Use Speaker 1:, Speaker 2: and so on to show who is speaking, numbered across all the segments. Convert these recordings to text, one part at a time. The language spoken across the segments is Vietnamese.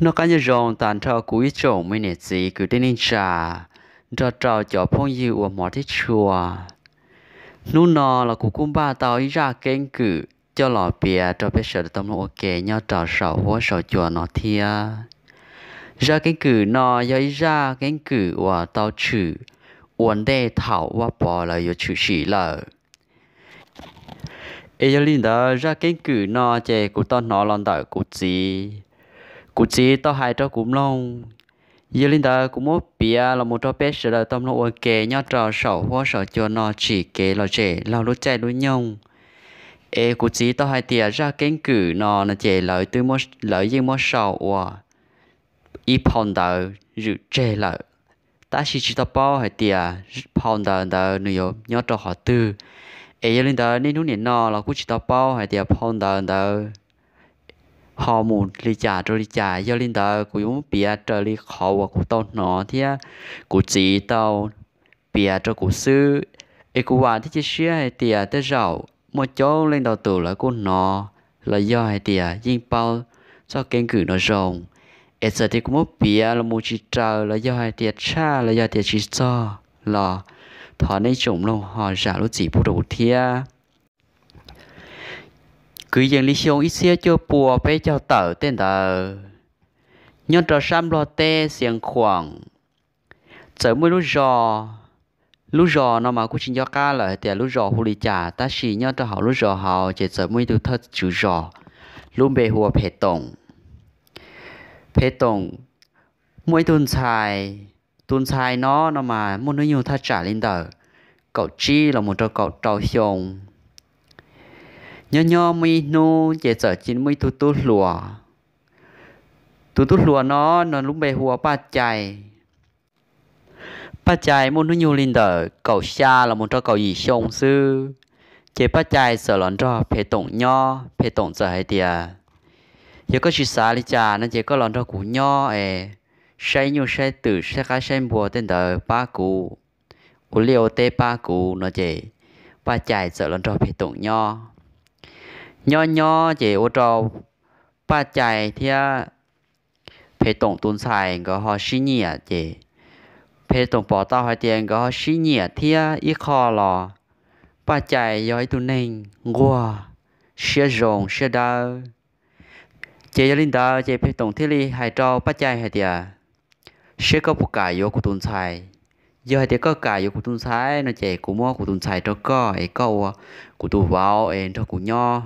Speaker 1: nó cá nhân rong tàn trò cuối trộn mới nè gì cứ đến nên trà. Cho trò cho phong yêu ở mỏ thích chùa. Nu nọ là cụ cung ba tao ý ra kênh cử cho lò bia cho bé sợ tâm nó ok nhau trò sầu hóa sầu chùa nó thia. Ra kênh cử nò do ý ra kênh cử và tao chữ uốn đề thảo và bỏ là yêu chữ sĩ lợ ấy cho linh đó, ra kênh cử nò chè cụ tao nó lon đợi cụ gì cụ chỉ tao hai cho cũng long giờ linh ta cũng muốn bia là một trò bé sẽ là tâm nó ok nhớ trò sầu hoa sầu cho nó chỉ kế là trẻ lao lúc chạy lúc nhông. Ê, cụ chỉ tao hai tia ra kiến cử nó là trẻ lợi từ mua lợi gì mua sầu hoa y phong đầu rượu trẻ lợi. Ta chỉ chỉ tao bao hai tia phong đầu đầu nhiều nhớ trò họ tư. Ê, giờ linh ta nên lúc này nó là cụ chỉ tao bao hai tia phong đầu đầu họ muốn lý trả rồi lý trả. Do linh đó cũng muốn bịa trở lý khó và cũng tao nó thì cũng chỉ tao bịa cho cũng sư. Ấy cũng hoàn thì chỉ xưa hay tiệt tới rầu một chỗ lên đầu tủ là cũng nó, là do hay tiệt dinh bao cho kênh cử nó rồng ấy giờ thì cũng muốn bịa là muốn chỉ trở là do hay tiệt cha, là do tiệt chỉ cho, là thọ nên chúng lòng họ giả lúc chỉ phụ đồ thiệt cứ dân lý xong ít xe cho bùa, bé cho tờ, tên tờ. Nhân trò sam lo tê xiềng khoảng. Giờ mới lúc giò. Lúc giò nó mà cũng chỉ cho cá là thì lúc giò hồ lì trả ta chỉ nhân trò họ lúc giò họ chỉ giờ mới được thất chữ giò. Lúc bề hùa phê tổng phê tổng mỗi tuần xài. Tuần xài nó nó mà muốn nó nhiều thật trả lên tờ. Cậu chi là một trò cậu trò xong nhỏ nhỏ mi nu chế sợ chín mi tu tu lùa. Tu tu lùa nó nó lúc bề hùa ba chạy ba chạy muốn nó nhiều linh đờ, cầu xa là một cho cầu gì sông sư. Chế ba chạy sợ lón cho phê tổng nhỏ phê tổng sợ hay tiệt giờ có chỉ xa lý cha nó chế có lón cho cũ nhỏ ê. Say nhiều say tử, say cá say bùa, tên đờ, ba cú u liều tê ba cú nó chế ba chạy sợ lón cho phê tổng nhỏ nho nho chỉ ô trò ba chạy thì à, phải tổng tuần xài có họ xí nhỉ à, chỉ phải tổng bỏ tao hai tiền có họ xí nhỉ à, thì ít khó lò ba chạy do tuần nên ngua xe rồng xe đau chỉ cho linh đạo chỉ phải tổng thiết lý hai trò ba chạy hai tiền xe có một cái vô của tuần xài. Giờ hai có cả vô của tuần xài, nó chỉ của mua của tuần xài cho có ấy câu của tu vào ấy cho của nho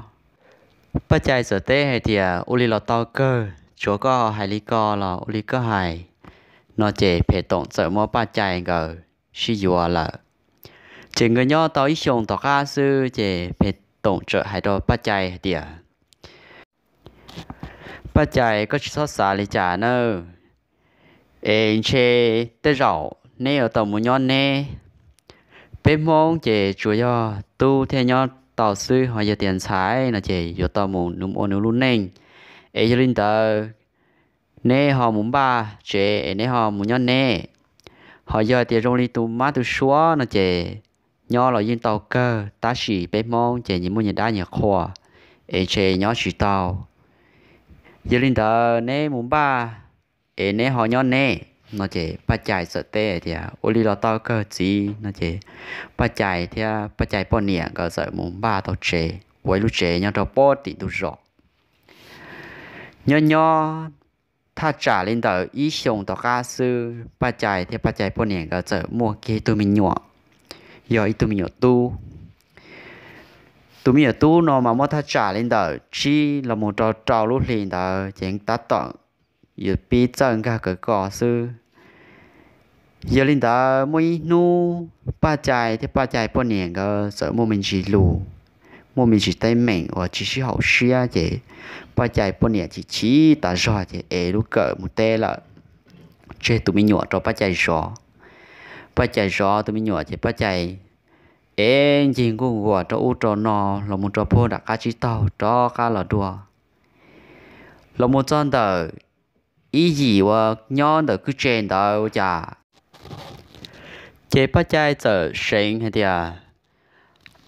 Speaker 1: bắt chạy sở tế hay thì à, u li lọ to cơ. Có hai lý co là u có hai nó chỉ phải tổng sở mua bắt chạy gờ sử là. Chỉ người nhỏ tao ít dùng cá sư chế phải tổng trợ hai đồ bắt chạy thì à. bắt chạy có chỉ sót xa lý trả nữa ê chê tê ở tàu muốn nhỏ nè bên mong chế chủ yếu tu theo nhau tàu sư họ giờ tiền trái là chỉ giờ tàu muốn nung ôn luôn nên ấy cho linh tờ nè họ muốn ba chế nè họ muốn nhon nè họ giờ tiền rong đi tu má tu xóa là chỉ nhỏ là yên tàu cơ ta chỉ bé mong chỉ những muốn nhận đa nhà khoa ấy chế nhỏ chỉ tàu. Giờ linh tờ nè muốn ba ấy nè họ nhon nè nó chỉ bắt chạy sợ tê thì à, ô li lo to cơ gì nó chỉ bắt chạy thì à, bắt chạy bỏ nhiêu cái sợ muốn ba tao chế với lúc chế nhau tao bao tỷ tu rõ nhỏ nhỏ ta trả lên tờ ý xong tao ca sư, bắt chạy thì bắt chạy bỏ nhiêu cái sợ mua kia tụi mình nhỏ. Giờ tụi mình nhỏ tu. Tụi mình nhỏ tu nó mà mua ta trả lên tờ chi là một trò trò lúc liền tờ chẳng ta tận giờ bị cả cái cỏ sư giờ linh đã mỗi nu ba trái thì ba trái bao nhiêu cái sợ mua mình chỉ lù mua mình chỉ tay mình và chỉ chỉ học suy à chị ba trái bao nhiêu chỉ chỉ ta rõ chứ ế lúc cỡ một tê là chơi tụi mình nhỏ cho ba trái rõ ba trái rõ tụi mình nhỏ chứ ba trái ế chỉ cũng gọi cho u cho nó là một cho phô đặc cá chỉ tàu cho cá là đùa là một chân tờ ý gì và nhon tờ cứ trên tờ chả chế bắt chạy giờ sinh hay à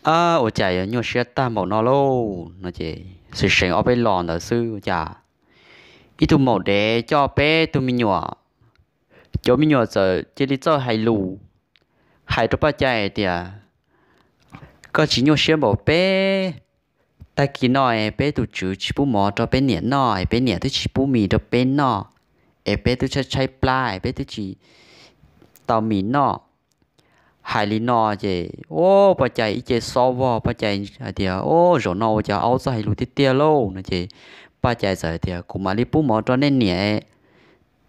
Speaker 1: à ở chạy nhiều xe ta một nó lô nó chế sự sinh ở bên lòn đó sư chả ít tu màu đế cho bé tu mi nhỏ cho mi nhỏ giờ chỉ đi cho hai lù hai đứa ba chạy thì à có chỉ nhiều xe bảo bé ta kỳ nói bé tu chữ chỉ bu mò cho bé nhẹ nói bé nhẹ tu chỉ bu mì cho bé nọ bé tu chơi chơi pla bé tu chỉ tàu mì nọ hai lý nọ chứ ô bà chạy chế so vào bà chạy à thì ô rồi nọ chứ áo sao hai lù tiết tia lâu nữa chứ bà chạy giờ thì cũng mà đi bu mò cho nên nhẹ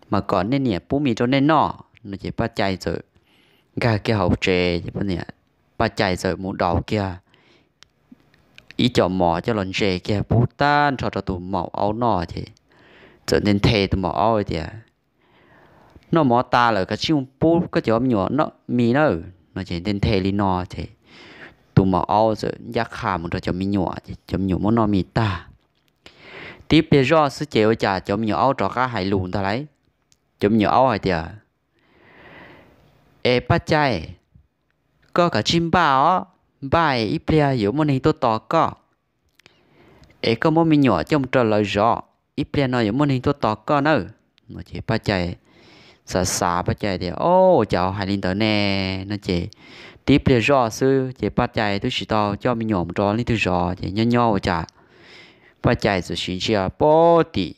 Speaker 1: mà còn nên nhẹ bu mì cho nên nọ nó chỉ bà chạy giờ gà kia hậu trề chứ bà nhẹ bà chạy giờ muốn đầu kia ý cho mò cho lần trề kia bú tan cho cho tụ mỏ áo nọ chứ trở nên thề tụ mỏ áo thì nó mỏ ta là cái chiêu bú cái chỗ nhỏ nó mì nó nó chỉ nên thề li nọ thì tụ mỏ ao rồi giác khả một cho mì nhỏ cho nhỏ muốn nó mì ta tiếp bây giờ sự chịu trả cho nhỏ ao trò cá hải lùn ta lấy. Cho nhỏ ao hay tiệt. ê bắt chạy có cả chim bao bài ít bia yếu món hình tôi tỏ có. Ê, có món mình nhỏ trong trò lời rõ, ít bia nó yếu món này tôi tỏ có nữa nó chỉ bắt chạy xa xa bắt chạy thì, ô, cháu hai linh tới nè. Nó chỉ tiếp bia rõ sư, chỉ bắt chạy tôi chỉ tao cho mình nhỏ một trò linh tôi rõ, chỉ nhỏ nhỏ chả. Bắt chạy rồi xin chia bó đi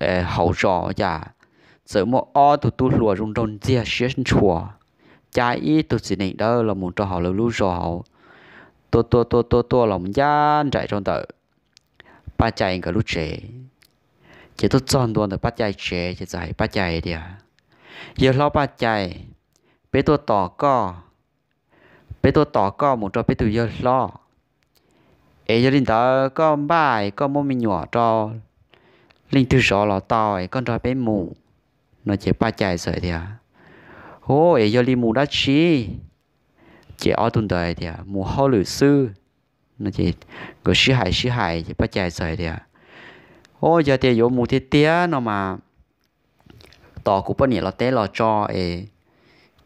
Speaker 1: ờ, hậu rõ chả. Giờ một o tụt tụt lùa rung rung chia xuyên chùa. Cha ý tụt gì này đó là một trò họ là lưu rõ họ tôi tôi tôi tôi tôi là một gian chạy trong tờ. Ba chạy cái lúc trẻ chỉ tôi chọn đồ được bắt chạy chế chỉ chạy bắt chạy đi à giờ lo bắt chạy bé tôi tỏ co bé tôi tỏ co một cho bé tôi giờ lo ấy giờ linh tờ có bài có mô mình nhỏ cho linh từ rõ là tao con cho bé mù nó chỉ bắt chạy rồi đi à ô ấy giờ linh mù đã chi chỉ ở tuần đời thì à mù hao lử sư nó chỉ có sư hại sư hại chỉ bắt chạy rồi đi à โอ้ยาเตียโยมูเตียเนาะมาต่อกูปะเนี่ยเราเตะเราจอเอ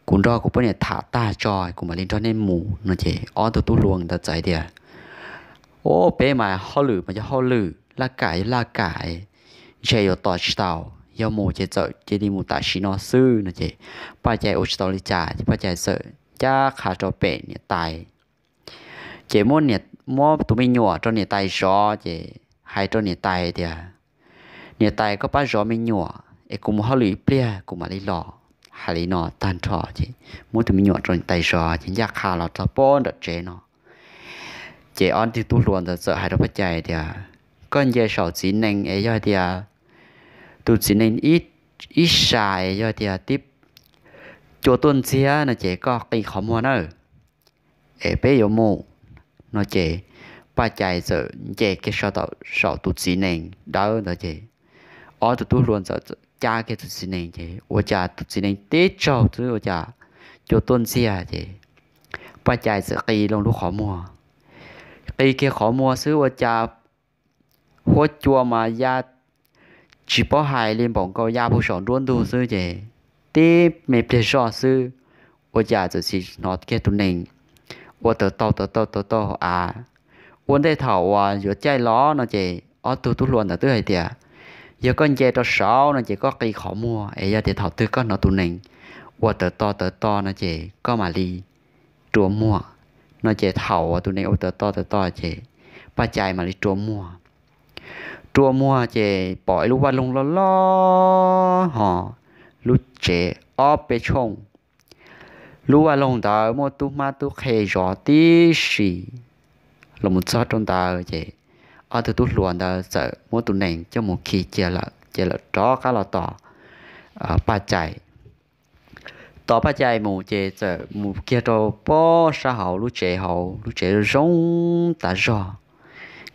Speaker 1: กูรอกูปะเนี่ยถาตาจอยกูมาลินทอนในหมูเนาะเจอ้อตัวตู้ลวงตาใจเดียโอ้เป้มาฮอลือมันจะฮอลือลากไก่ลากายเเจยต่อชิตาวยาโมเจเจเจดีมูตาชินอซื่อนะเจป้าใจอุชตอริจาที่ป้าใจเสอจ้าขาจอเป็ดเนี่ยตายเจมอนเนี่ยมอตัวไม่หนัวจนเนี่ยตายชอเจ hay cho nhiệt tài thì à nhiệt tài có ba gió mình nhỏ ấy cũng họ lụy bia cũng mà đi lò hay lý nó tan trò chế mua tụi mình nhỏ cho nhiệt tài gió chế giác khá là cho bốn đợt chế nó chế on thì tu luôn là sợ hay đó ba chạy thì à con dê sầu chỉ nên ấy do thì à tụi chỉ nên ít ít xài do thì tiếp chỗ tuần xia nó chỉ có cái khó mua nữa ế bé yếu mù nó chỉ ba chạy giờ chạy cái sau tàu sau tụt xí nền đó là chạy ở tụt tụt luôn giờ cha cái tụt xí nền chạy ở cha tụt xí nền tết sau chứ ở cha cho tuân xe chạy ba chạy giờ kỳ lòng lúc khó mua kỳ kia khó mua xứ ở cha hốt chua mà ya chỉ bỏ hai lên bóng câu ya bu sòng luôn đủ xứ chạy tết mẹ biết sao xứ ở cha giờ chỉ nói cái tụt nền ở tờ tàu tờ tàu tờ tàu à วันที่เถาว่าอยู่ใจล้อนะเจอ๋อตัวตุลวนแต่ตัวไอเดียเยอะก็เจตัวสาวนะเจก็กีขอมัวไอ้ยเดียเถาตัวก็นอตัวหนึ่งว่าเติร์ตอเติร์ตอนะเจก็มาลีตัวมัวนอเจเถาว่าตัวนี้งเอเติร์ตอเติร์ตอเจป้าใจมาลีตัวมัวตัวมัวเจปล่อยลูกวันลงล้อล้อหอลูกเจออไปชงรู้ว่าลงดาวมตุมาตุเคจอดีสี là một số trong ta chị. Ở từ tuổi luồn ta sợ mỗi tu nền cho một khi chia là chia là đó khá là ờ, tỏ ba chạy. To ba chạy một chị sợ một kia cho bó sa hậu lúc trẻ hậu lúc trẻ rong ta rõ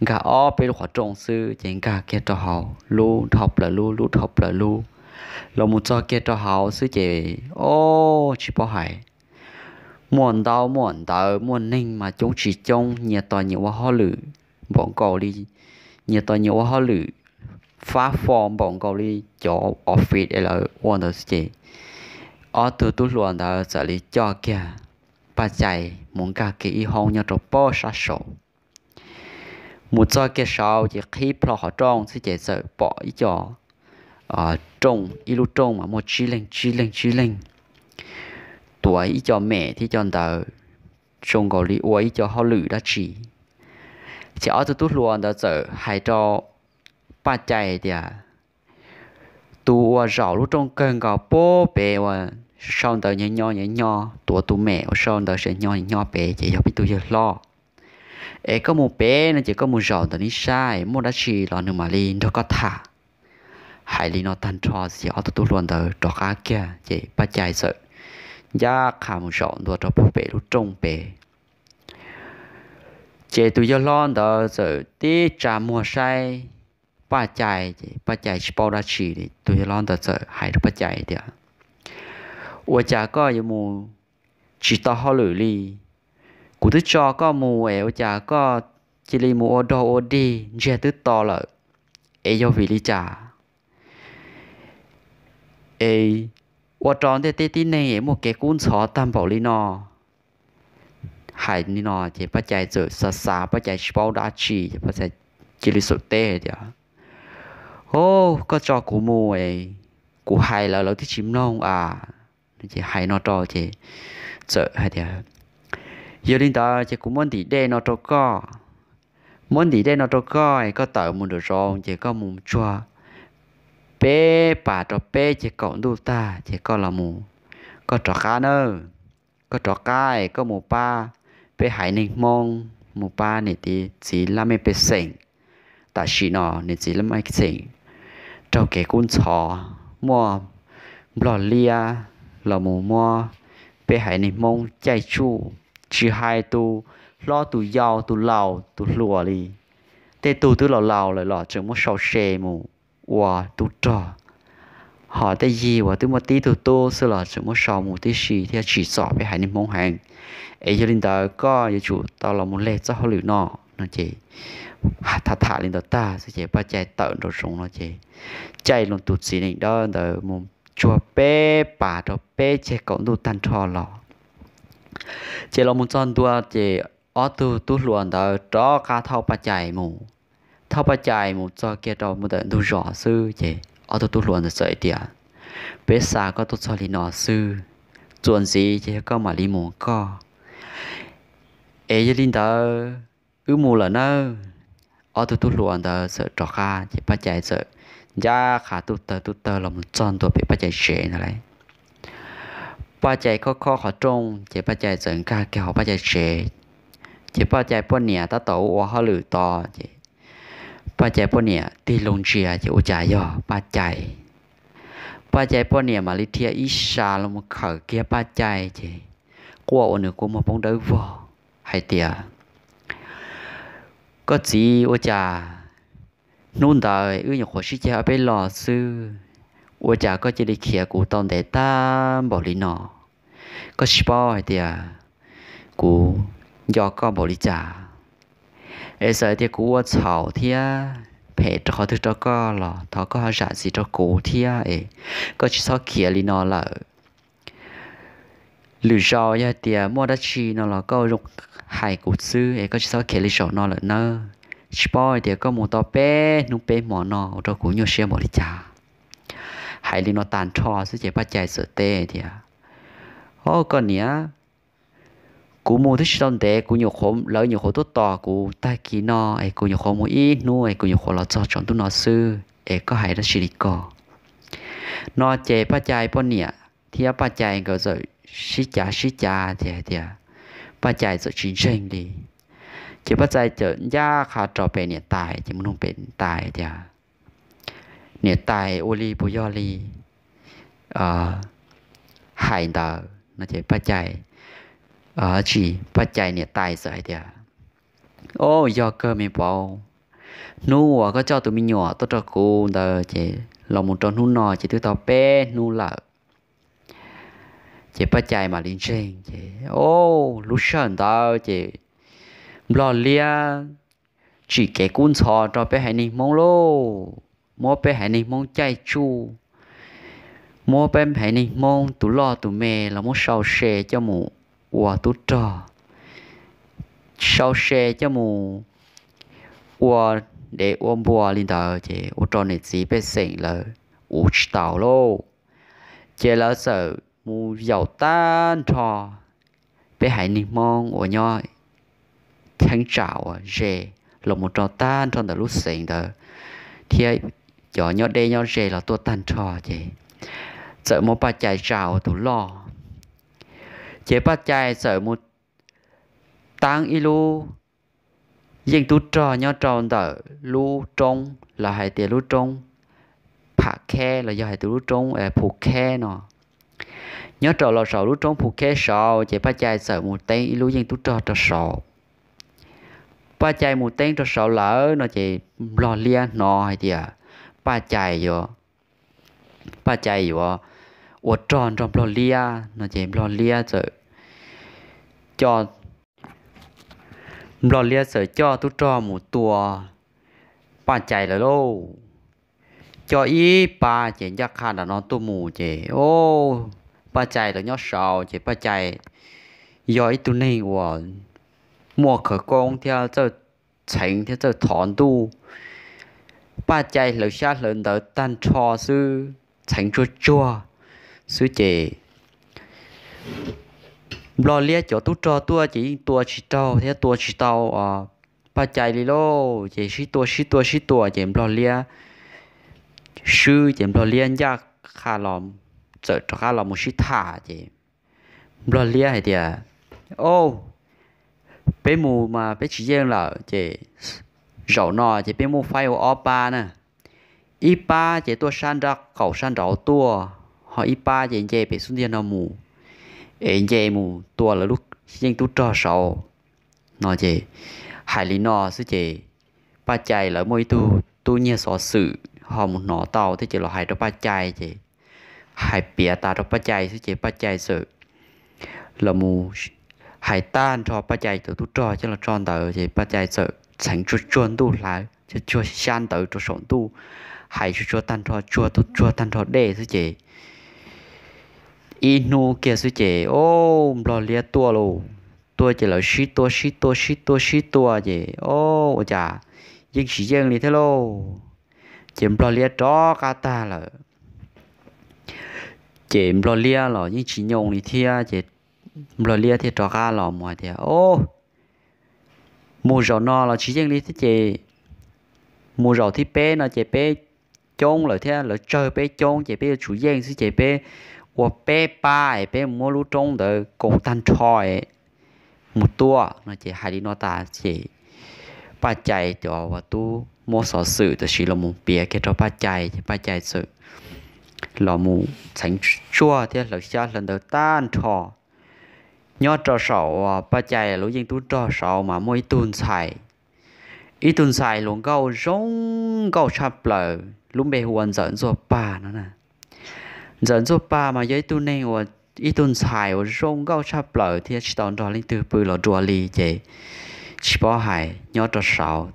Speaker 1: gà ó bê khóa trọng sư chén gà kia cho hậu lu học là lu lu học là lu là một cho kia cho hậu, sư chị, ô chỉ bỏ hải muốn đau muốn đau muốn ninh mà chúng chỉ trông nhiệt tòa nhiều hoa lử. Bọn cầu đi nhiệt tòa nhiều hoa lử. Phá form bọn cầu đi cho office là one of chế ở từ tu luôn đó sẽ đi cho kia bà chạy, muốn cả kỳ hông nhau cho bỏ sát sổ. Một cho cái sau chỉ khi plot họ trong sẽ chạy sợ bỏ ý cho. Ờ, ở trồng ý lúc trồng mà một chi lên chi lên chi lên tuổi cho mẹ thì cho tờ trồng gọi lý uối cho họ lử đã chỉ chỉ ở tụt luôn đã giờ hay cho ba chạy đi à. Tu rau lúc trong cơn gạo bố bé, và sau đó nhảy nhò nhỏ nhò tuổi tu mẹ sau đó sẽ nhò nhò bé chỉ cho biết tu giờ lo. Ê có một bé nó chỉ có một rau đó đi sai một đã chỉ là nửa mà đi nó có thả. Hay lý nó tan trò gì? Ở tu luôn đó trò cá kia chỉ ba chạy sợ ya khám rõ đua cho bố bể lúc trông bể. Chế tụi giờ lon đó, giờ tí trà mua say, ba chạy ba chạy bao đã chỉ đi. Tụi giờ lon đó, giờ hay được ba chạy đi à ủa, chả có gì mù. Chỉ tao họ lười đi cụ thứ cho có mù ẻo chả có chỉ li mu ô đô ô đi. Dễ thứ to lợi ê, do vì lý chả. Ê 我装的这点呢，木给工厂担保哩喏。hải ni nó chỉ bắt chạy rồi xa xa bắt chạy bao đã chỉ bắt chạy chỉ lý số tê đi à ô có cho cụ mù ấy cụ hải là lâu thì chim nông à chỉ hay nó cho chỉ sợ hay thì giờ linh đó chỉ cũng muốn đi đây nó cho có muốn đi đây nó cho có có tờ muốn được rồi chỉ có muốn cho bé bà cho bé chỉ còn đủ ta chỉ có là mù. Có trò cá nơ, có trò cai, có mù ba bé hải ninh mong mù ba này thì chỉ là mấy bé sỉnh tại chỉ nó này chỉ là mấy cái sỉnh trong cái cuốn chó mua lò lia là mù mua. Bé hải ninh mong chạy chu chỉ hai tu lo tu giàu tu lao, tu lùa đi tê tu tu lao lao lại lọ chừng một sầu xe mù wow tu trò họ tê gì và tu một tí tu tu sơ lọ chừng một sầu mù tí xì thì chỉ sợ bé hải này mong hàng ấy cho linh đạo có yêu chủ tao là một lệ cho họ lử nọ nó chỉ thả thả linh đạo ta sẽ chỉ ba chạy tợn rồi sống nó chỉ chạy luôn tụt xí này đó đó một chùa bé bà cho bé chế cậu tu tan trò lọ chế lo muốn chọn tua chế ở tu tu luôn đó cho cá thao ba chạy mù thao ba chạy một cho kia đó một đợt đủ rõ sư chế ở tu tu luôn là sợi tiền bé xa có tu cho lý nọ sư. Chuẩn gì chế có mà lý mù có. Ấy gia linh đó ư mù là nơ. Ở tu tu luôn là sợ trò kha chế ba chạy sợ. Giá khá tụt tờ tụt tờ là một chân tuổi bị ba chạy xe này lại ba chạy khó khó khó trông chỉ ba chạy sợ ca cái họ ba chạy xe chỉ ba chạy bốn nhà ta tổ hoa họ lử to chỉ bắt chạy bọn nhà đi lông chia chỉ ô chạy yo bắt chạy bắt chạy bọn nhà mà lý thia ít xa là một khởi kia bắt chạy chỉ qua ô nữa của một bóng đấu vò hay tiệt có gì ô cha nôn đời ư nhục khổ sĩ cha bên lò sư ủa cha có chỉ đi kia cụ tông để ta bỏ lý nọ có sport hay tiệt cụ do có bỏ lý cha ấy giờ thì cú ở chảo thì phải cho họ thức cho co là thọ có giả gì cho cú thì ấy có chỉ sao kia li nó là lử rau ya tiệt mua đã chi nó là có rục hải cụ sư ấy có chỉ sao kia li rau nó là nơ sport thì có một tao bé nung bé mỏ nó cho cú nhiều xe một đi cha hay li nó tàn cho sẽ chỉ bắt chạy sợ tê thì à ô còn nhá กูมูที่ตอนเด็กกูอยู่ขมแล้วอยู่ขมตัวต่อกูตากีนอไอ้กูอยู่ขมอีนู่ไอ้กูอยู่ขมเราจอดจนตุนอซื้อเอ้ก็หายได้ชิลิกอนอเจป้าใจป้อนเนี่ยเทียป้าใจก็จะชิจาชิจาเทียเทียป้าใจจะชินเชิงดีเจป้าใจจะย่าขาจอเป็นเนี่ยตายจะมันต้องเป็นตายเทียเนี่ยตายโอลีปุยอลีเอ่อหายดาวนอเจป้าใจ อ่อจีปัจจัยเนี่ยตายใส่เดียวโอ้ยอเกอร์ไม่เบานู่อ่ะก็เจ้าตัวมีหยอตัวตะกูเดอเจเรามุนตอนนู่นนอจะตัวต่อเป้นู่นละเจปัจจัยมาลินเชงเจโอ้ลูกชันดาวเจ lo lia chỉ cái cuốn sò cho bé hải ninh mong lô mua bé hải ninh mong chạy chu mua bé hải ninh mong tụ lo tụ mẹ là mua sau xe cho mù và tụ trò. Sau xe cho mù để ôm bùa lên đầu chị ô tròn này chỉ biết sinh là ủ tàu lô. Chị là sợ mù giàu tan trò bé hãy ninh mong ở nhoi, kháng trào à dê là một trò tan trong đó lúc sinh đó thì cho nhau đây nhau dê là tôi tan trò chị sợ một bà chạy trào tụ lo เจปัจจัยเสริมุตังอิลูยิ่งตุจอเนาะจอนเตอลูจงเราให้เตียลูจงผักแค่เราอยากให้เตียลูจงเออผูกแค่เนาะเนาะจอเราสอลูจงผูกแค่สอเจปัจจัยเสริมุเตงอิลูยิ่งตุจอจะสอปัจจัยมุเตงจะสอเหลอเนาะเจรอเลียนอให้เตียปัจจัยอยู่ปัจจัยอยู่อดจอนจอมรอเลียเนาะเจรอเลียเจอ 叫 lo lia sợ cho tu cho một tua ba chạy là lô cho ý ba chỉ nhắc khăn là nó tu mù chỉ ô ba chạy là nhót sầu chỉ ba chạy do ý tu này của mua khởi công theo cho thành theo cho thọn tu ba chạy là xa lần đầu tan cho sư thành chua chua sư chỉ lo lia cho tu cho tua chỉ tua chỉ tao thế tua chỉ tao à ba chạy đi lô chỉ chỉ tua chỉ tua chỉ tua chỉ lo lia sư chỉ lo lia nhá khá lòm sợ cho khá lòm một chỉ thả chỉ lo lia hay tiệt ô bé mù mà bé chỉ riêng là chỉ rau nọ chỉ bé mù phải ở ba nè y ba chỉ tua san ra khẩu san rau tua họ y ba chỉ chỉ bé xuống tiền nào mù em dễ mù tua là lúc nhưng tu cho sầu nó chế hải lý nó sư chị, ba chạy là mỗi tu tu nhiều sở sự họ một nó tàu thì chế là hải đó ba chạy chị. Hải bịa ta đó ba chạy sư chị, ba chạy sự là mù hải tan cho ba chạy tu cho cho là tròn tờ chị, ba chạy sự thành chút chuẩn tu lại cho cho san tờ cho sống tu. Hải cho cho tan cho cho tu cho tan cho để sư chị inu kia su chế ô lo lia tua lô tua chỉ là shi tua shi tua shi tua shi tua gì ô chà. Nhưng riêng đi thế lo lia đó cả ta là. Chìm lo lia là nhưng chỉ nhung thia chỉ lo lia thì cho cả là mọi thì ô. Mù rau no là chỉ riêng đi thế chị. Mù rau thì bé nó chị bé trông là thế là chơi bé trông chị bé chủ riêng sư chị bé 我背巴诶背摩路中的公单车诶，木多那这海里诺达这ปัจจัยเดี๋ยวว่าตู้โมสอสื่อแต่ชีเรามูเปียเกี่ยวกับปัจจัยปัจจัยสื่อเรามูฉันชั่วที่เราชาlần đầu tan thọ nhớ cho sầu àปัจจัยรู้ยังตู้cho sầu mà mỗi tuần xài ít tuần xài luôn câu rong câu chập lờ lúc bề huân dẫn rồi bà nó nè dẫn cho ba mà giấy tu nên và ít tuần xài và rong gạo chắp lợ thì chỉ đón đó lên từ bự là đùa lì chế chỉ bỏ hải nhớ cho sáu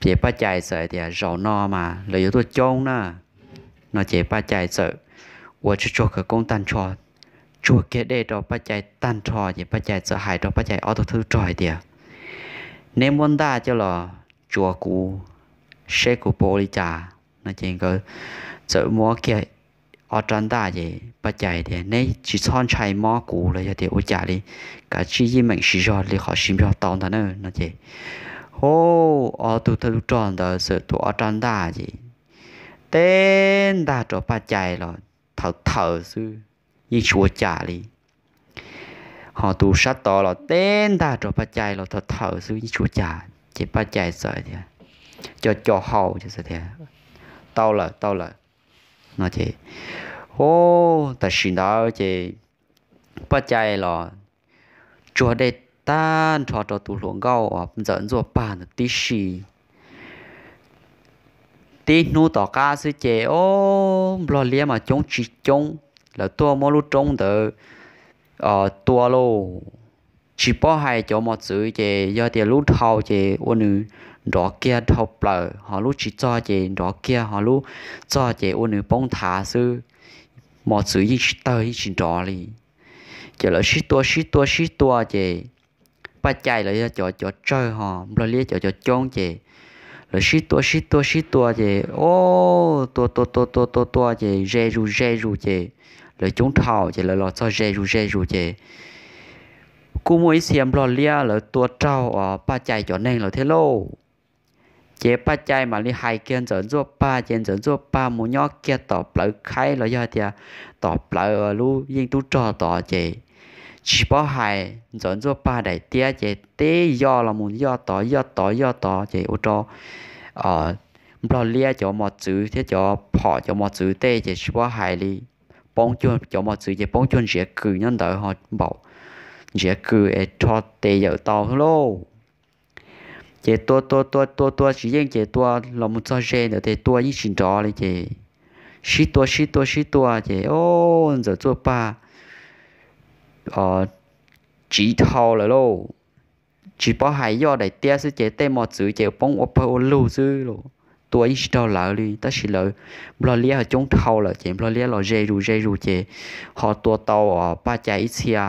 Speaker 1: chế ba chạy sợ thì rau no mà lấy yếu tố trông nè nó chế ba chạy sợ và chỉ cho cái công tan cho chua cái để đó ba chạy tan cho chế ba chạy sợ hải đó ba chạy ở thứ tròi thì nên muốn đa cho là chùa cũ sẽ của bồ lý trà nó chỉ có sợ mua kia ở trên đại gì? Bắt chạy thì nếu chỉ chọn chạy mỏ cũ là thì ở nhà đi cả chỉ gì mình sử dụng thì họ sử dụng tao thằng nữa, nó gì ô ở tụ tụ tròn đó sự tụ ở trên đại gì? Tên đã cho bắt chạy rồi thở thở sư, như chúa trả đi họ tụ sát to là tên đã cho bắt chạy rồi thở thở sư, như chúa trả chỉ bắt chạy sợ thì à. cho cho hậu cho sợ thì à. tao là tao là nó chị, ô ta xin đó chị, bắt chạy lò chùa đây tan cho cho tụ luồng gạo à dẫn cho bàn tí xì. Tí nu tỏ ca sư chế ô lo lia mà chống chỉ chống là tua mua lúc chống đỡ ờ tua lô. Chỉ bỏ hai chỗ một chữ chế do tiền lúc thâu chế ô nữ đó kia thọc bờ họ lúc chỉ cho chị đó kia họ lúc cho chị ôn nữ bông thả sư. Một sự gì tới chỉ đó đi chỉ là shit tua shit tua shit tua chị. Ba chạy là cho cho chơi họ. Lo lia cho cho chôn chị. Rồi xí tua xí tua xí tua chị. Ô, tua tua tua tua tua tua chị. Rê ru rê ru chị. Rồi chúng thảo chị là lo cho rê ru rê ru chị. Cú mỗi xem lo lia là tua trâu ờ, ở ba chạy cho nên là thế lô chế ba chai mà li hai kiên dẫn giúp ba kiên dẫn giúp ba muốn nhóc kia tỏ lỡ khai lỡ giờ thì tỏ lỡ ở lu yên tu trò tỏ chế chỉ bảo hai dẫn giúp ba đại tia chế tê do là muốn do tỏ do tỏ do tỏ chế ô trò ờ lo lia cho một chữ thế cho họ cho một chữ tê chế chỉ bảo hai đi bóng chuột cho một chữ chế bóng chuột sẽ cử nhân đợi họ bảo sẽ cử cho tê giờ tao luôn chế tua tua tua tua tua chỉ riêng chế tua là một cho gen nữa thì tua như xin trò này chế xí tua xí tua xí tua chế ô giờ tua ba ờ chỉ thâu là lô chỉ bảo hai do đại tia sư chế tên một chữ chế bóng ô bao lưu sư lô tua như xin trò lỡ đi ta chỉ lỡ lo lia ở trong thâu là chế lo lia là dây rù dây rù chế họ tua tàu ở ba chạy ít xia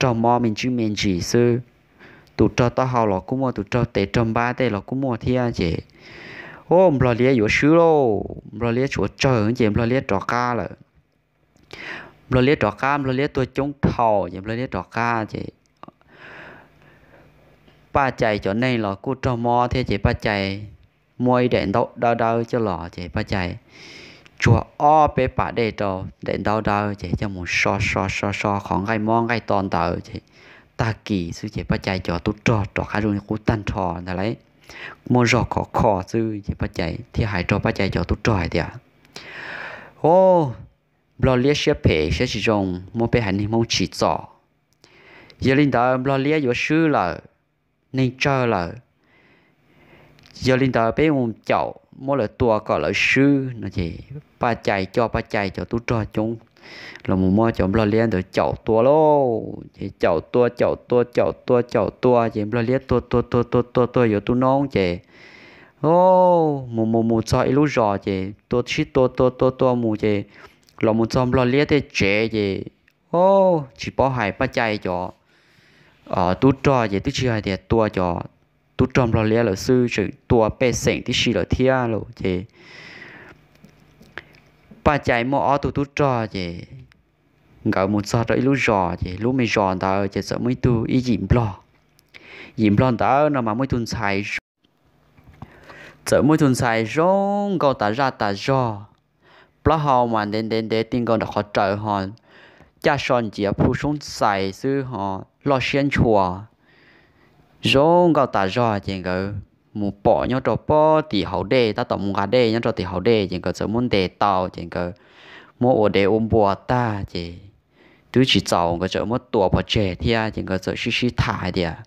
Speaker 1: trong mò mình chứ mình chỉ sư tụ cho tao hào lọ cũng mua tụ cho tệ trăm ba tệ lọ cũng mua thiên à chị. Ô lo lia yếu sứ lô. Lo lia chúa trời ứng chị lo lia trò ca là lo lia trò ca lo lia tôi chống thầu chị lo lia trò ca chị. Ba chạy chỗ này lọ, cô cho mò thế chị, ba chạy môi đèn đâu đâu đâu cho lọ chị, ba chạy. Chùa o bé bà đây cho đèn đâu đâu chị, cho một so so so so, khoảng gai mong gai toàn tờ chị ta kỳ sư chế bắt chạy cho tu trò trò khá luôn cú tan trò là lấy. Mua rò khó khó sư chế bắt chạy thì hãy trò bắt chạy cho tu trò thì à ô lo lia sẽ phê sẽ chỉ dùng mua bé hành mong chỉ trò giờ linh đạo lo lia có sư là nên chờ là giờ linh đạo bé muốn chậu, mua là tua có là sư nó chỉ bắt chạy cho bắt chạy cho tu trò chúng là một mò chồng lo liên được chậu tua lô. Chỉ chậu tua chậu tua chậu tua chậu tua. Chỉ lo liên tua tua tua tua tua tua giờ tu nón chỉ ô mù mù mù cho ít lúc rồi chỉ tua chỉ tua tua tua tua mù chỉ là một chọn lo liên thì chế chỉ ô chỉ bỏ hải bắt chạy cho. Ờ tu cho chỉ tu chỉ hải thì tua cho. Tu tròn lo liên là sư sự tua bê sỉnh thì sư là thia rồi chỉ ba chạy mua ô tô tu trò chứ. Ngờ một sao đó lúc rò chứ. Lúc mình rò đó chỉ sợ mới tu ý dìm lo. Dìm lo đó nó mà mới tuần xài sợ mới tuần xài rong câu ta ra ta rò. Lo hào mà đến đến đến, tin con đã khó trợ hòn cha son chỉ phụ xuống xài sư họ, lo xiên chùa. Rong câu ta rò chứ ngờ một bỏ nhau cho bỏ thì hậu đề, ta tổng gà đề nhau cho thì hậu đề. Chẳng có sớm muốn đề tàu, chẳng có mua ở đề ôm bùa ta, chỉ tôi chỉ giàu cái chỗ mất tuổi bỏ trẻ thì à chẳng có sợ xí xí thải thì à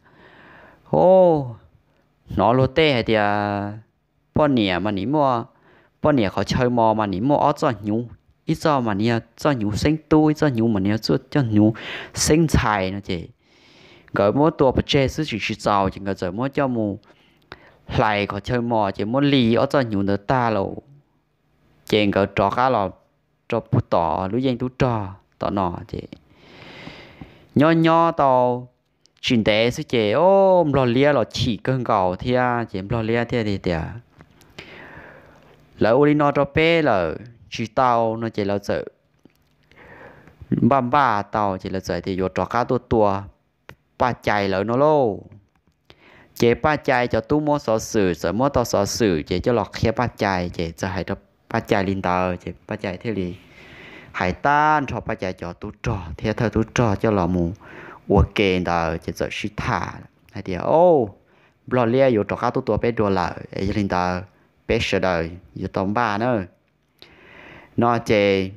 Speaker 1: ô, nó lô tê thì à bỏ nhẹ mà ní mua bỏ nhẹ khó chơi mò mà ní mua ở cho nhú. Ít cho mà ní cho nhú sinh tu cho nhú mà ní cho cho nhú sinh 财 nó chỉ. Gọi mua tuổi bỏ trẻ sư chỉ chỉ giàu, chẳng có chỗ mua cho mua lại có chơi mò chỉ muốn lì ở cho nhiều nữa ta lộ chèn có trò cá lò trò bút tỏ lúc dân tú trò tỏ nọ chị nho nho tàu chuyện tế sư chị ô lò lia lò chỉ cơn cầu thia chị lò lia thia thì tìa lỡ uli nó trò bê lỡ chỉ tàu nó chỉ là sợ băm ba tàu chỉ là sợ thì vô trò cá tua tua ba chạy lỡ nó lô chế ba chạy cho tu mua sở sử sở mua tao sở sử chế cho lọc khe ba chạy chế cho hai cho ba chạy linh tờ chế ba chạy thế liền hải tan cho ba chạy cho tu trò thế thơ tu trò cho lọ mù ua kê tờ chế cho shi thả hai điều ô blo lia yêu trò cá tu tua bé đua lại ấy linh tờ bé sợ đời yêu tóm ba nữa nó chế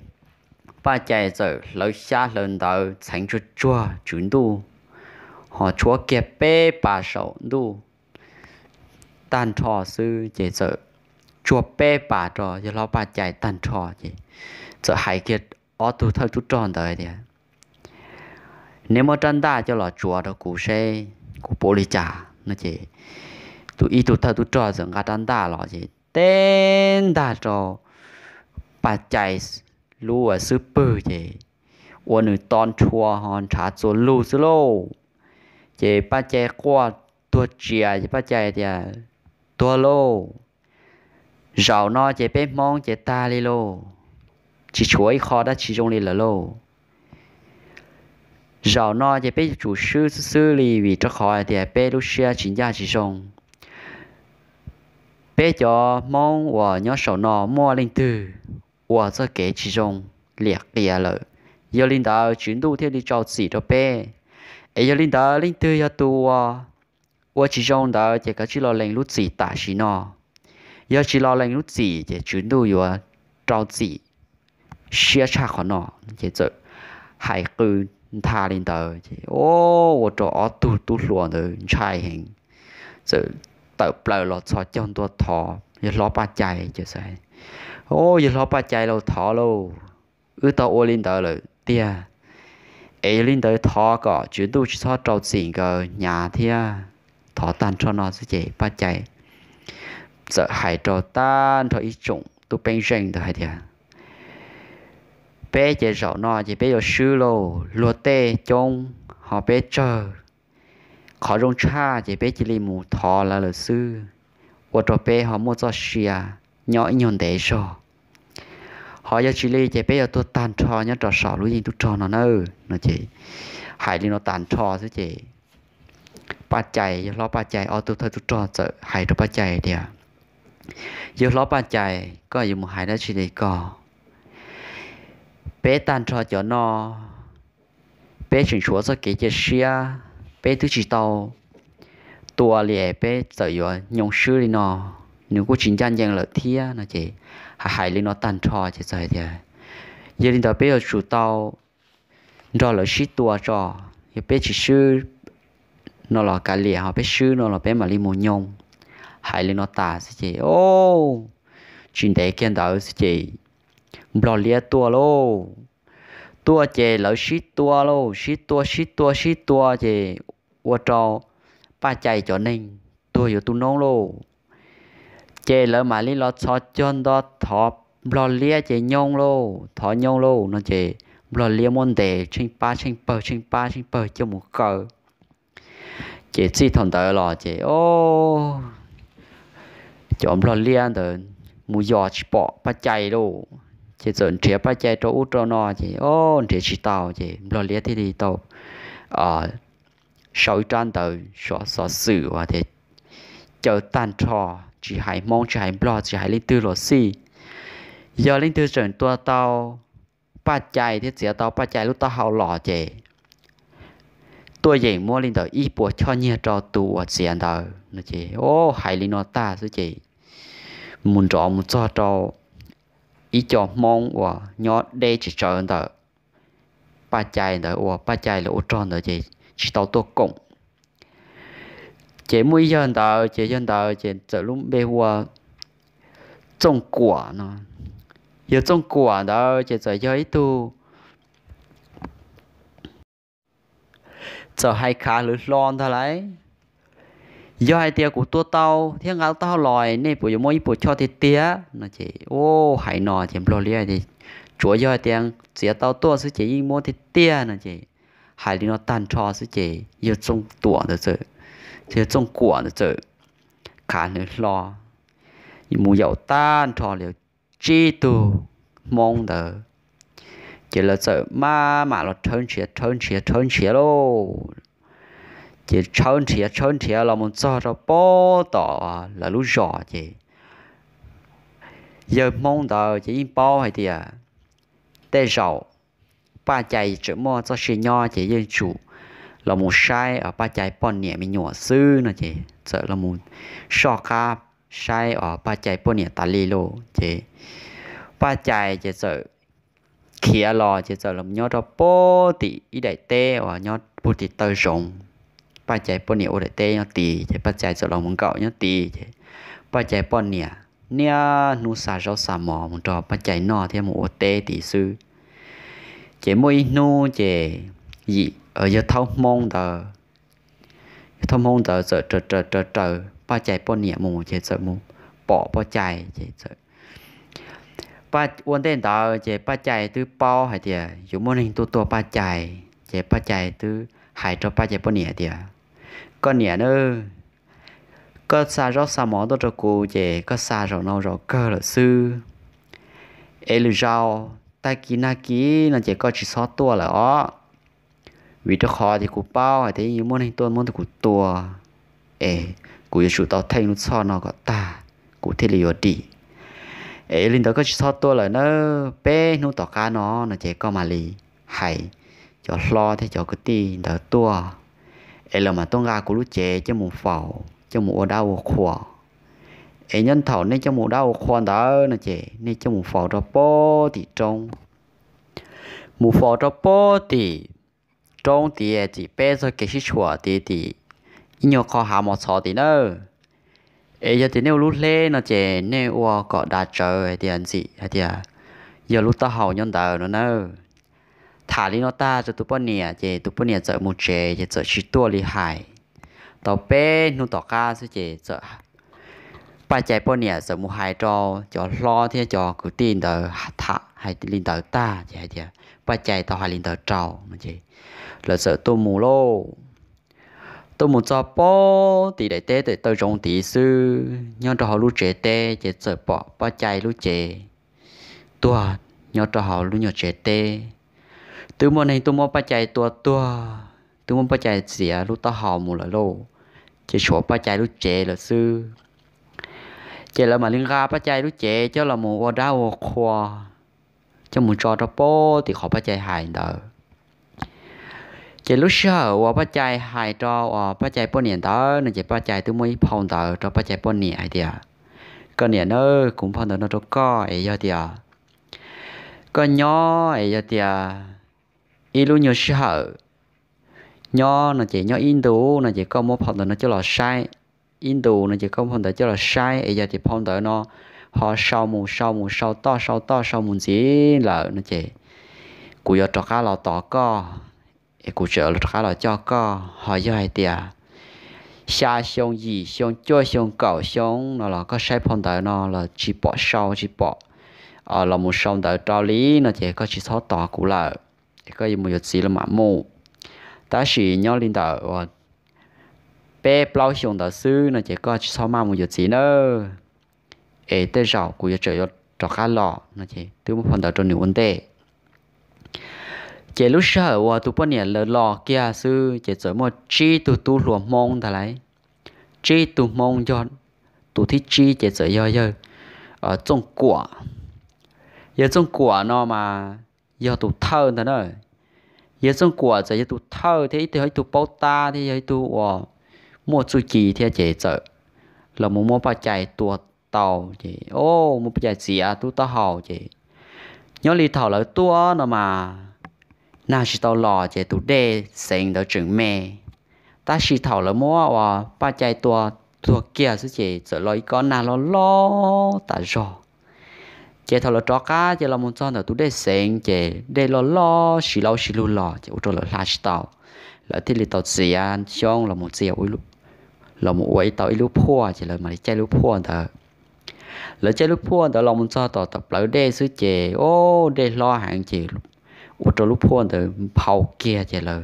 Speaker 1: ba chạy giờ lấy xa lần tờ thành cho chua chuyển tu họ chúa kia bê bà sầu đu tàn trò sư chế sợ chúa bê bà trò giờ lo bà chạy tàn trò gì sợ hải kia ở tu thơ chú tròn tới đi, nếu mà chân ta cho lo chúa đó cụ xe cụ bố lý trả nó chỉ tu y tu thơ tu tròn giờ ngã chân ta lo gì tên ta trò bà chạy lúa sư bự gì lô chế ba chế qua tua chia chế ba chế thì à, tua lô. Rào nó chế bé mong chế ta đi lô. Chỉ chuối khó đã chỉ trong đi là lô. Rào nó chế bé chủ sư sư li vì cho khó thì à, bé lúc xưa chính gia chỉ trong bé cho mong và nhớ sầu nó mua linh tư. Và cho kế chỉ trong liệt liệt lợi giờ linh đạo, chuyển đủ theo đi cho chỉ cho bé. ai giờ linh đã linh tư ya tu à tôi chỉ trong đó chỉ có chỉ lo linh lúc gì ta chỉ nó giờ chỉ lo linh lúc gì chỉ chuyển đồ yo trao gì xia cha khó nó chỉ chứ hải cứ tha linh đó chỉ ô tôi cho tu tu luôn rồi chạy hình chứ tự bờ lọt cho trong tôi thọ giờ lo ba chạy chứ sai ô giờ lo ba chạy lâu thọ lâu ư tao ô linh đó rồi tia ấy lên tới thọ có chuyển tu cho trâu xin cờ nhà thia. Thọ tan cho nó sẽ dễ bắt chạy. Sợ hại trò tan thọ ít chủng, tu bên rèn thọ hải thia. Bé chỉ rõ nó chỉ bé có sư lô lô tê chung họ bé chờ khó rong cha chỉ bé chỉ li mù thọ là luật sư. Và trò bé họ mua cho xia nhỏ nhon để cho. Họ giờ chỉ lấy chỉ bây giờ tôi tàn trò nhá trò sọ lúc gì tôi trò nó nữa nó chỉ hãy đi nó tàn trò chứ chỉ ba chạy lo ba chạy ở tôi thôi tôi trò sợ hãy cho ba chạy đi à giờ lo ba chạy có gì một hãy đó chỉ để có bé tàn trò cho nó bé chuyển chúa cho cái chỉ xia bé tôi chỉ tàu tua lìa bé sợ yo nhung sư đi nó nếu có chính chân dân lợi thia nó hà hải linh nó tan trò chứ rồi thế, giờ linh đó bây giờ chủ tàu rồi là ship tua cho thì bây chỉ sư nó là cái lìa họ bây sư nó là bây mà đi mua nhông hải lên nó tả sẽ chị ô chuyện đấy kiến đó sẽ chị bỏ lìa tua lô. Tua chị lỡ ship tua lô ship tua ship tua ship tua chị qua trò ba chạy cho nên tôi yêu tu nông lô. Chế lỡ mà lý lo cho chân đó thọ lo lia chế nhông lô thọ nhông lô nó chế lo lia môn đề trên ba trên bờ trên ba trên bờ cho một cờ chế chỉ thằng đó là chế ô chọn lo lia đó mu giọt bỏ ba chạy lô chế dần chế ba chạy cho út cho nó chế ô chế chỉ tàu chế lo lia thì đi tàu à sau trang đời sợ sợ sự và thế chờ tan trò chỉ hãy mong chỉ hãy blog chỉ hãy lên tư lo si giờ lên tư chuẩn tua tao ba chạy thì sẽ tao ba chạy lúc tao hào lọ chè tôi dạy mua lên đời ít bộ cho nhẹ cho tù ở tiền đời nó chè ô hãy lên nó ta chứ chè muốn cho muốn cho cho ý cho mong và nhớ đây chỉ chờ đời ba chạy đời và ba chạy là ô tròn đời chè chỉ tao tôi cộng chế mỗi dân đó chế dân đó chế giờ lúc bây giờ trồng quả nó. Giờ trồng quả đó chế giờ giờ tu giờ hai khá lưỡi lon thôi lấy giờ hai tia của tua tàu thiên ngáo tao lòi nên bộ mỗi bộ cho thì tia nó chỉ ô hải nọ chỉ lo lia thì chúa giờ tiếng chỉ tao tua sẽ chỉ mua thì tia nó chỉ. Hải đi nó tan cho sẽ chỉ yêu trồng tua, được rồi thì trong quả nó chờ khá năng lo mù dầu tan cho liệu chi tu mong đỡ chỉ là sợ ma mà nó trơn chia trơn chia trơn chia lô chỉ trơn chia trơn chia là muốn cho nó bó tỏ là lúc rõ chỉ giờ mong đỡ chỉ bao hay thì à để rõ ba chạy chữ mua cho sinh nho chỉ dân chủ là một sai ở ờ, ba trái bọn nhẹ mình nhỏ sư nè, chị. Sợ là một so ca sai ở ba trái bọn nhẹ tà lì lô chị. Ba trái chị sợ kia lò chị sợ là nhớ đó bố tỷ ý đại tê và ờ, nhớ bố tỷ tơ rộng. Ba trái bọn nhẹ ô đại tê nhớ tỷ chị. Ba trái sợ là muốn cậu nhớ tỷ chị. Ba trái bọn nhẹ nè, nu sa rau sa mò một trò ba trái nọ theo một ô tê tỷ sư chị mỗi nu chị. Gì ở giờ thâu mong tờ. Thâu mong tờ sợ trở trở trở trở ba chạy bao nhiêu mù chạy sợ mù bỏ bao chạy chạy sợ. Ba uốn tên tờ, chạy ba chạy từ bao hay tiề dù muốn hình tu tu ba chạy chạy ba chạy từ hai cho ba chạy bao nhiêu tiề con nhẹ nữa có xa rõ xa mỏ đó cho cô chạy có xa rồi nó rồi cơ là sư. Ê, lư rau ta kí na kí là chỉ có chỉ sáu tua là ó vì cho khó thì cụ bao hay thấy muốn hình tuần muốn thì cụ tua ê cụ yêu chủ tao thay nó cho nó có ta. Cụ thế là đi ê linh đó có chỉ tua là nó bé nó tỏ cá nó nó chỉ có mà lì. Hay cho lo thế cho cái ti đỡ tua ê là mà tôi ra cụ lúc chế cho một phẩu cho một đau khổ ê, nhân thảo nên cho một đau khổ đó nó chế nên cho một phẩu đó bó thì trong một phẩu đó bó thì trong thì chỉ bé rồi cái gì chùa thì thì nhiều khó hạ một số thì nữa ấy giờ thì nếu lúc lên nó chế nếu qua có đã chờ thì anh chị, thì à giờ lúc ta hậu nhân đời nữa nữa thả đi nó ta cho tụi bọn nè chế tụi bọn nè sợ một chế chế chơi chỉ tua lì hại tao bé nu tao ca sẽ chế sợ ba chạy bọn nè chơi một hai trò, cho lo thế cho cứ tin đời thả hay tin đời ta chế chế ba chạy tao hay tin đời trâu mà chế là sợ tôi mù lô. Tôi muốn cho bố thì để tế để tôi trong tí sư. Nhưng cho họ lúc chế tê, chế sợ bỏ bỏ chạy lúc chế tua nhưng cho họ lúc nhớ chế tê, từ mùa này tôi mua bỏ chạy tua tua. Tôi mua bỏ chạy xỉa à lúc tao họ mù là lô. Chế chỗ bỏ chạy lúc chế là sư. Chế là mà liên ga bỏ chạy lúc chế cho là mù qua đau khoa. Cho muốn cho cho bố thì họ bỏ chạy hài đời chỉ lúc sau và bắt chạy hai trò và bắt chạy bốn niệm đó, nên chỉ bắt chạy tôi mới phong tờ cho bắt chạy bốn niệm ấy tiệt còn niệm nữa cũng phong tờ nó cho co ấy giờ tiệt còn nhỏ ấy giờ tiệt ít lúc nhiều sau nhỏ nó chỉ nhỏ in đủ nó chỉ có một phong tờ nó cho là sai. In đủ nó chỉ có phong tờ cho là sai, ấy giờ thì phong tờ nó họ sau mù sau mù, sau to sau to, sau mù gì là nó chỉ. Cú yo cho cá lò to co cụ trợ là khá là cho co. Họ do hai tia xa xong gì xong cho xong cầu xong nó là có sai phong tới nó là chỉ bỏ sau, chỉ bỏ. Ờ là một xong tới trao lý, nó chỉ có chỉ số tỏ cụ là có gì một gì là mà mù. Ta chỉ nhau linh tới và bé bao xong tới sư nó chỉ có chỉ số mà một gì nữa ê, tới giờ cụ trợ cho khá lọ, nó chỉ từ một phần tới trong nhiều vấn đề chế lúc sợ ờ, và tụ bọn nhà lỡ lò kia sư chế trở một chi tụ tu lùa mông thà lấy. Chi tụ mông cho tụ thích chi chế trở do do ở ờ, trong quả. Giờ trong quả nó mà giờ tụ thơ thà nữa giờ trong quả giờ tụ thơ thế, thì hơi tụ bao ta thì hơi tụ ờ mua chu kỳ thì chế trở là một mua bao chạy tua tàu chị. Ô, một chạy gì à tụ tao hào chị. Nhớ li thảo lại tua nó mà na chỉ tao lò chỉ tụ đê sinh đó chừng mẹ ta chỉ thảo là mua và ba chạy tua tua kia sẽ chỉ sợ lối con na lo lo ta rõ chỉ thảo là cho cá chỉ là một con là tụ đê sinh chỉ đê lo lo chỉ lâu chỉ lu lò chỉ cho là la chỉ tao là thì li tao gì ăn xong là một gì ui lu là một quay tao ui lu phua chỉ là mà chạy lu phua đó là chạy lu phua đó là một con tao tập lại đê sẽ chỉ ô đê lo ủa cho lúc phun từ phao kia chỉ là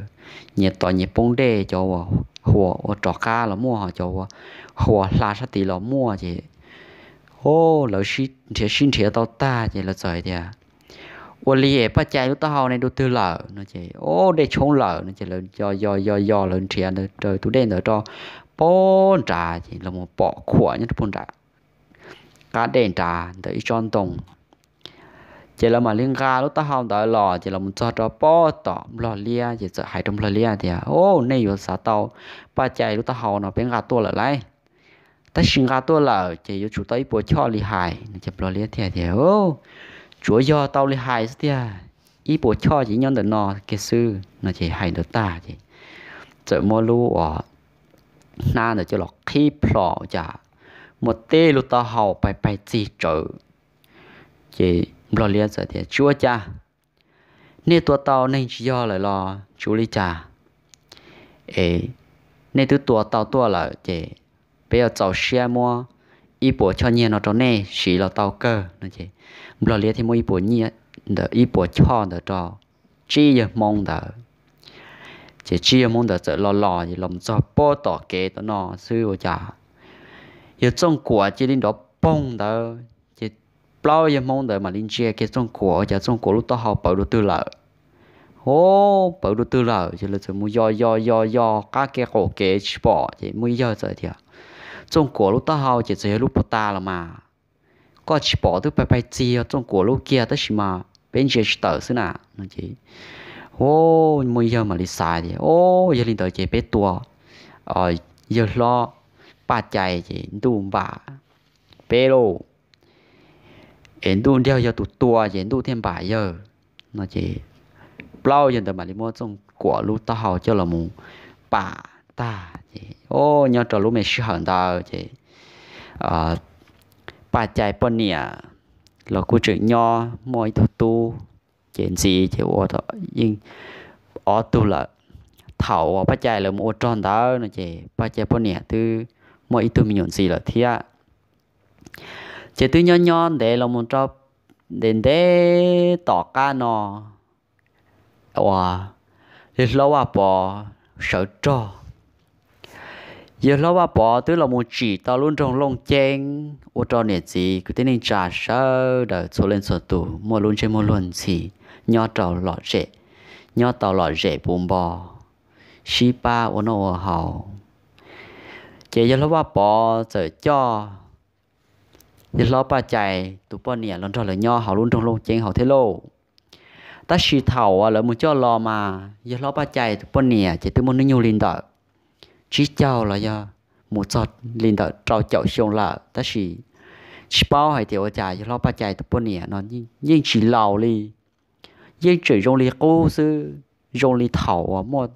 Speaker 1: nhiệt tỏ nhiệt bông đê cho hồ u trọ cá là mua họ cho hồ la sát tì là mua chỉ ô, lỡ xin thì xin thì tao ta chỉ là trời thì à. U lìa bắt chạy lúc tao này đôi tư lợ nó chỉ ô, để chống lợ nó chỉ là do do do do lớn thì à, nó trời tôi đen ở cho bốn trà chỉ là một bỏ khỏa nhất bốn trà. Cá đen trà để chọn đồng chỉ là mà liên ga lúc ta học đợi lò chỉ là một cho cho bó tỏ lò lia chỉ sợ hai trong lò lia thì ô này có sao tàu ba chạy lúc ta học nó bên gà tua lại lại ta xin gà tua là chỉ có chủ tới bộ cho li hài nó chụp lò lia thì thì ô chúa do tàu li hài thì ý bộ cho chỉ nhân được nó cái sư nó chỉ hay được ta chỉ sợ mua lu ở na được cho lọ khi plọ chả một tê lúc ta học bài bài gì trở chỉ lo lia giờ thì chúa cha. Nè tua tàu nên chỉ do lại lo chú lý cha. Ê nè tu tua tàu tua là chị bây giờ cháu xe mua ý bộ cho nhiên nó cho nè chỉ là tàu cơ nó chị lo lia thì mua ý bộ nhiên đỡ ý bộ cho đỡ cho chỉ giờ mong đỡ chỉ chia mong đỡ sợ lo lo thì lòng cho bó tỏ kế tao nó sư của cha. Giờ trong của chỉ đến đó bông đó bao giờ mong đợi mà linh chia cái trong của giờ trong của lúc tao học bảo đồ tư lợi. Ô bảo đồ tư lợi. Chỉ là chỉ mua yo yo yo yo các cái cổ kế chỉ bỏ. Chỉ mua yo rồi thì trong của lúc tao học chỉ chơi lúc ta là mà. Có chỉ bỏ thứ bài bài chia trong của lúc kia đó chỉ mà. Bên chế chỉ tờ xí nà nó chỉ ô mua giờ mà đi xài thì. Ô giờ linh tờ chỉ biết tua. Ờ giờ lo. Ba chạy chỉ đủ bà bê lô em đủ đeo giờ tụ tua em đủ thiên ba giờ. Nó chỉ bao giờ tờ mà đi mua trong quả lúc ta học cho là mù ba ta. Chỉ ô nhau trò lúc mình sư hận tao chỉ ờ ba chạy bên nè là cô chữ nho mỗi thứ tu chuyện gì thì ô đó nhưng ô tu là thảo ba chạy là một tròn ta, nó chỉ ba chạy bên nè từ mỗi tu mình nhận gì là thiệt chỉ từ nhon nhon để là một cho đến để tỏ ca nó wow thì lâu à bỏ sợ cho, giờ lâu à bỏ tôi là một chỉ tao luôn trong lông chen ô cho nè gì? Cứ thế nên trả sơ đợi số lên số tù. Mua luôn trên mua luôn gì? Nhỏ trâu lọ rễ. Nhỏ tàu lọ rễ bùm bò. Shipa ô nó hào chỉ giờ lâu à bỏ sợ cho giờ lo ba chạy tụ bỏ nè lần trò là nho hào luôn trong lô chén hào thế lô. Ta xì thầu à là một cho lò mà giờ lo ba chạy tụ bỏ nè chỉ tụ muốn nó nhiều linh đợi chỉ chào là giờ một giọt linh đỡ trao chậu xong là ta xì. Chỉ bao hay tiểu chạy giờ lo ba chạy tụ bốn nè nó nhưng chỉ lầu đi, nhưng chỉ dùng li cố sư dùng li thảo à một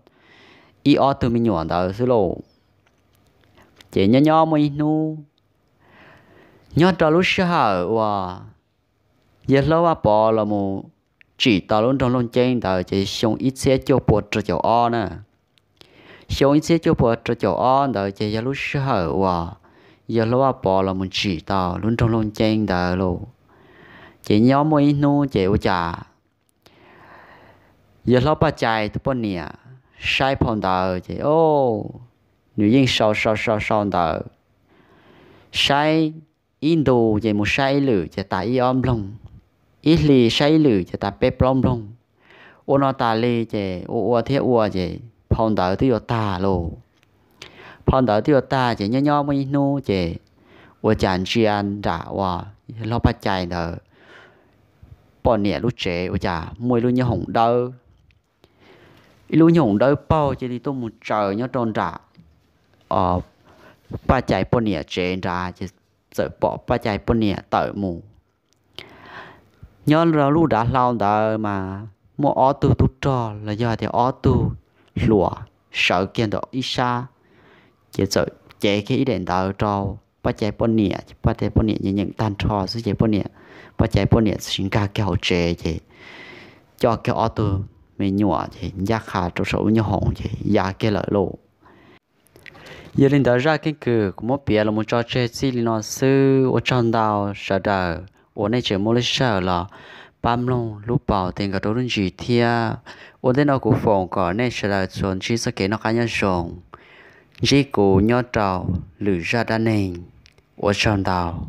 Speaker 1: ý ở từ mình nhỏ đó sư lô. Chỉ nhỏ nhỏ mới nu nhớ trò lúc sợ và giờ lâu à bỏ là mù chỉ tao luôn trong luôn trên tao chỉ xong ít xe cho bộ cho chỗ o nè. Xong ít xe cho bộ cho chỗ o tao chỉ giờ lúc sợ và giờ lâu à bỏ là mù chỉ tao luôn trong luôn trên tao luôn. Chỉ nhớ mỗi nu chỉ u chả giờ lâu ba chạy tụi bọn nè. Sai phong tao chỉ ô, nữ nhân sau sau sau sau tao sai อินโดจะมุใช่หรือจะตาอีออมลงอิสลีใช้หรือจะตาเป๊ปลอมลงโอนอตาเลจะโอัวเทอัวจะพองดาวที่ยตาโลพองดาวที่ยตาจะย่อย่อไม่นู้จะอัวจานเชียนดาว่าเราปัจจัยเนอปอนเนี่ยรู้เจวจามวยรู้ยหงเดอรู้ยหงเดอเป้าจะดีต้องมุ่เจอยอตอนด่าอ๋อปัจจัยปนเนี่ยเจด่าจะ sợ bỏ ba chạy bốn nè tự mù nhớ là lúc đã lâu đó mà mua ô tu tu trò là do thì ô tu lùa sợ kiên độ ít xa chỉ sợ chế cái ý định đó cho ba chạy bốn nè ba chạy bốn nè như những tan trò sẽ chạy bốn nè ba chạy bốn nè sinh ca kéo chế chế cho cái ô tu mình nhỏ thì giá khá cho sổ như hồng thì giá cái lợi lộ giờ linh đã ra cái cửa của một bia là một trò chơi gì nó sư ở trong đào sợ đời ở này chỉ mua lấy sợ là bám lông lúc bảo tiền cả đồ gì thia ở đây nó cũng phòng có nơi sợ là chuẩn chỉ sẽ cái nó cá nhân sống chỉ cụ nhỏ trâu lử ra đa nền ở trong đào